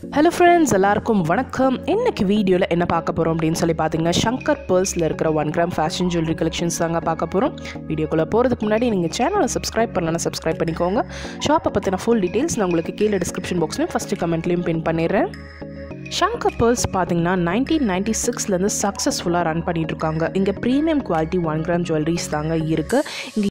Hello friends எல்லாருக்கும் வணக்கம். இன்னைக்கு வீடியோவில் என்ன பார்க்க போகிறோம் அப்படின்னு சொல்லி பார்த்தீங்கன்னா சங்கர் பேர்ஸில் இருக்கிற one gram fashion jewellery collections தாங்க பார்க்க போகிறோம் வீடியோக்குள்ளே போகிறதுக்கு முன்னாடி நீங்கள் சேனலை சப்ஸ்கிரைப் பண்ணலன்னா சப்ஸ்கிரைப் பண்ணிக்கோங்க. ஷாப்பை பற்றின ஃபுல் டீட்டெயில்ஸ் நான் உங்களுக்கு கீழே டிஸ்கிரிப்ஷன் பாக்ஸ்லையும் ஃபஸ்ட்டு கமெண்ட்லையும் பின் பண்ணிடுறேன். ஷங்கர் பேர்ஸ் பார்த்தீங்கன்னா நைன்டீன் நைன்டி சிக்ஸ்லேருந்து சக்ஸஸ்ஃபுல்லாக ரன் பண்ணிட்டு இருக்காங்க. இங்கே premium quality one gram jewelleries தாங்க இருக்குது இங்கே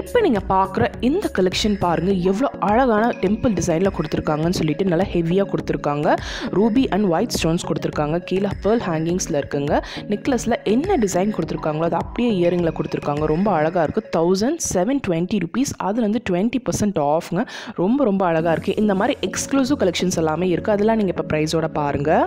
இப்போ நீங்கள் பார்க்குற இந்த கலெக்ஷன் பாருங்கள் எவ்வளோ அழகான டெம்பிள் டிசைனில் கொடுத்துருக்காங்கன்னு சொல்லிட்டு நல்லா ஹெவியாக கொடுத்துருக்காங்க. ரூபி அண்ட் ஒயிட் ஸ்டோன்ஸ் கொடுத்துருக்காங்க. கீழே பேர்ல் ஹேங்கிங்ஸில் இருக்குங்க. நெக்லஸில் என்ன டிசைன் கொடுத்துருக்காங்களோ அது அப்படியே இயரிங்கில் கொடுத்துருக்காங்க. ரொம்ப அழகாக இருக்குது தௌசண்ட் செவன் டுவெண்ட்டி ருபீஸ் அதுலேருந்து டுவெண்ட்டி பர்சன்ட் ஆஃப்ங்க ரொம்ப ரொம்ப அழகாக இருக்குது இந்த மாதிரி எக்ஸ்க்ளூசிவ் கலெக்ஷன்ஸ் எல்லாமே இருக்குது அதெல்லாம் நீங்கள் இப்போ ப்ரைஸோட பாருங்கள்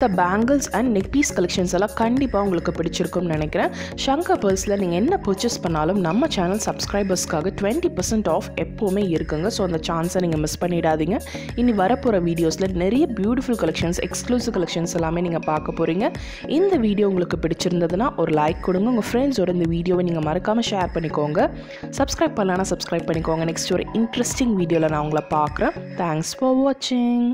இந்த bangles and neck piece collections எல்லாம் கண்டிப்பாக உங்களுக்கு பிடிச்சிருக்கும்னு நினைக்கிறேன். ஷங்கர் பர்ஸில் நீங்கள் என்ன பர்ச்சேஸ் பண்ணாலும் நம்ம சேனல் சப்ஸ்கிரைபர்ஸ்க்காக டுவெண்ட்டி பர்சன்ட் ஆஃப் எப்போவுமே இருக்குங்க. ஸோ அந்த சான்ஸை நீங்கள் மிஸ் பண்ணிடாதீங்க. இனி வரப்போகிற வீடியோஸில் நிறைய பியூட்டிஃபுல் கலெக்ஷன்ஸ் எக்ஸ்க்ளூசிவ் கலெக்ஷன்ஸ் எல்லாமே நீங்கள் பார்க்க போகிறீங்க இந்த வீடியோ உங்களுக்கு பிடிச்சிருந்ததுன்னா ஒரு லைக் கொடுங்க. உங்கள் ஃப்ரெண்ட்ஸோட இந்த வீடியோவை நீங்கள் மறக்காமல் ஷேர் பண்ணிக்கோங்க. சப்ஸ்கிரைப் பண்ணலான்னா சப்ஸ்கிரைப் பண்ணிக்கோங்க. நெக்ஸ்ட் ஒரு இன்ட்ரெஸ்டிங் வீடியோவில் நான் உங்களை பார்க்குறேன். தேங்க்ஸ் ஃபார் வாட்சிங்